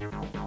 Bye.